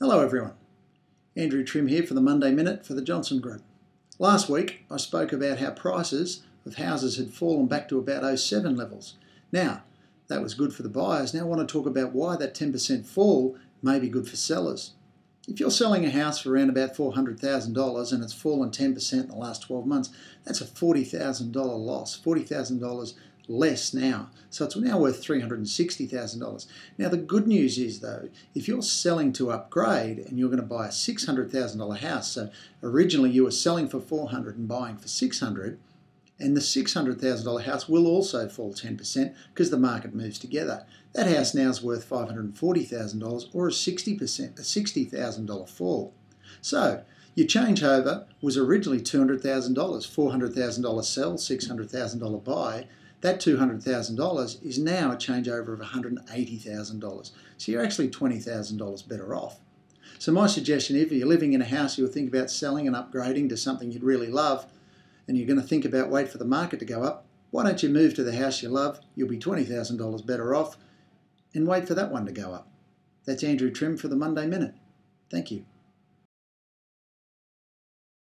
Hello everyone. Andrew Trim here for the Monday Minute for the Johnson Group. Last week I spoke about how prices of houses had fallen back to about 07 levels. Now, that was good for the buyers. Now I want to talk about why that 10% fall may be good for sellers. If you're selling a house for around about $400,000 and it's fallen 10% in the last 12 months, that's a $40,000 loss. $40,000 less now. So it's now worth $360,000. Now the good news is though, if you're selling to upgrade and you're going to buy a $600,000 house, so originally you were selling for 400 and buying for 600, and the $600,000 house will also fall 10% because the market moves together. That house now is worth $540,000 or a 60% a $60,000 fall. So your changeover was originally $200,000, $400,000 sell, $600,000 buy that $200,000 is now a changeover of $180,000. So you're actually $20,000 better off. So my suggestion, if you're living in a house you'll think about selling and upgrading to something you'd really love, and you're going to think about wait for the market to go up, why don't you move to the house you love? You'll be $20,000 better off, and wait for that one to go up. That's Andrew Trim for the Monday Minute. Thank you.